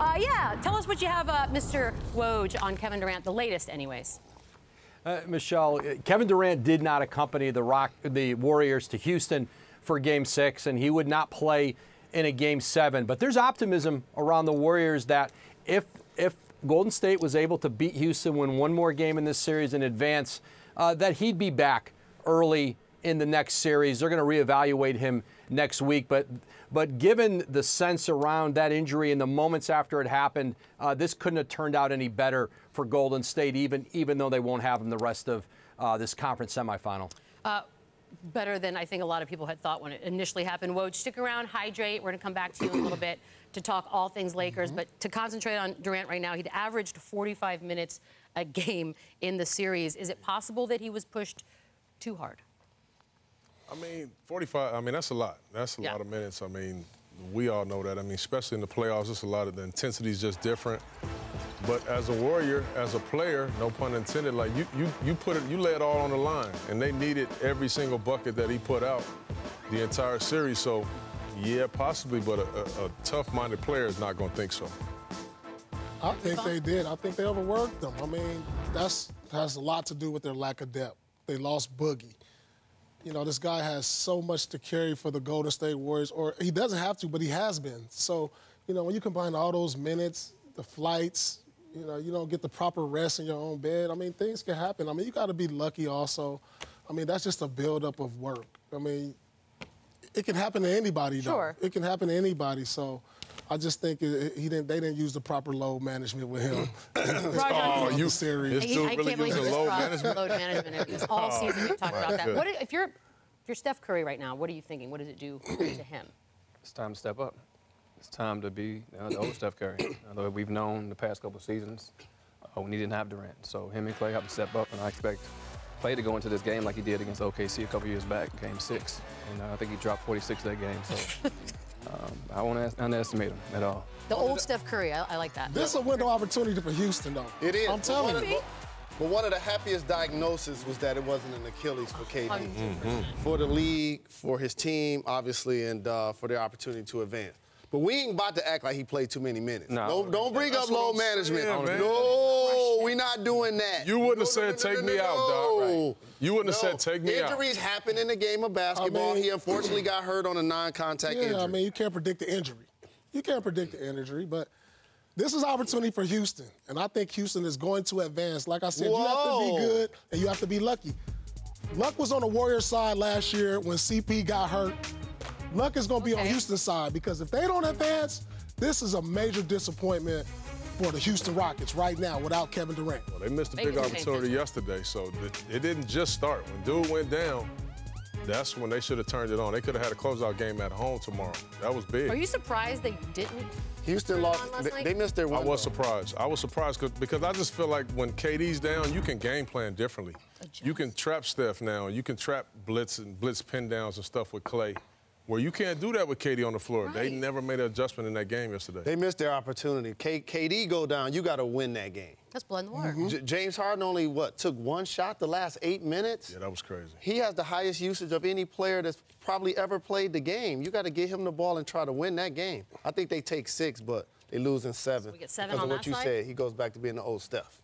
Uh, yeah, tell us what you have, uh, Mr. Woj, on Kevin Durant, the latest, anyways. Uh, Michelle, uh, Kevin Durant did not accompany the Rock, the Warriors to Houston for Game Six, and he would not play in a Game Seven. But there's optimism around the Warriors that if if Golden State was able to beat Houston, win one more game in this series in advance, uh, that he'd be back early in the next series. They're going to reevaluate him next week, but but given the sense around that injury and the moments after it happened, uh, this couldn't have turned out any better for Golden State, even even though they won't have him the rest of uh, this conference semifinal. Uh, better than I think a lot of people had thought when it initially happened. Woj, stick around, hydrate. We're going to come back to you in a little bit to talk all things Lakers, mm -hmm. but to concentrate on Durant right now, he'd averaged 45 minutes a game in the series. Is it possible that he was pushed too hard? I mean, 45, I mean, that's a lot. That's a yeah. lot of minutes. I mean, we all know that. I mean, especially in the playoffs, it's a lot of the intensity is just different. But as a warrior, as a player, no pun intended, like you, you, you put it, you lay it all on the line, and they needed every single bucket that he put out the entire series. So, yeah, possibly, but a, a, a tough-minded player is not going to think so. I think they did. I think they overworked them. I mean, that's has a lot to do with their lack of depth. They lost Boogie. You know, this guy has so much to carry for the Golden State Warriors, or he doesn't have to, but he has been. So, you know, when you combine all those minutes, the flights, you know, you don't get the proper rest in your own bed. I mean, things can happen. I mean, you got to be lucky also. I mean, that's just a buildup of work. I mean, it can happen to anybody, though. Sure. It can happen to anybody. So I just think it, he didn't. They didn't use the proper load management with him. oh, you serious? I, I can't believe load management. Load management. It all season we've talked about that. What if you're if you're Steph Curry right now? What are you thinking? What does it do to him? It's time to step up. It's time to be you know, the old Steph Curry. Although we've known the past couple seasons uh, when he didn't have Durant. So him and Klay have to step up, and I expect Klay to go into this game like he did against OKC a couple years back, Game Six, and uh, I think he dropped 46 that game. So. Um, I won't underestimate him at all. The old Steph Curry, I, I like that. This is a window opportunity for Houston, though. It is. I'm telling you. But one of the happiest diagnoses was that it wasn't an Achilles for KD. Mm -hmm. For the league, for his team, obviously, and uh, for their opportunity to advance. But we ain't about to act like he played too many minutes. No. Don't, don't bring up load management. Saying, no, we're not doing that. You wouldn't no, have said, no, take me out, Doc. Right. You wouldn't have said, take me Injuries out. Injuries happen in the game of basketball. I mean, he unfortunately got hurt on a non-contact yeah, injury. I mean, you can't predict the injury. You can't predict the injury, but this is opportunity for Houston. And I think Houston is going to advance. Like I said, Whoa. you have to be good and you have to be lucky. Luck was on the Warriors side last year when CP got hurt. Luck is going to be okay. on Houston's side because if they don't advance, this is a major disappointment for the Houston Rockets right now without Kevin Durant. Well, they missed a big opportunity yesterday, so it didn't just start. When dude went down, that's when they should have turned it on. They could have had a closeout game at home tomorrow. That was big. Are you surprised they didn't? Houston lost. They, they, missed their window. I was surprised. I was surprised because I just feel like when KD's down, you can game plan differently. Adjust. You can trap Steph now. You can trap blitz and blitz pin downs and stuff with Klay. Where you can't do that with KD on the floor. Right. They never made an adjustment in that game yesterday. They missed their opportunity. K KD go down, you got to win that game. That's blood in the water. Mm -hmm. James Harden only, what, took one shot the last eight minutes? Yeah, that was crazy. He has the highest usage of any player that's probably ever played the game. You got to get him the ball and try to win that game. I think they take six, but they lose in seven. So we get seven because on of what you side? said. He goes back to being the old Steph.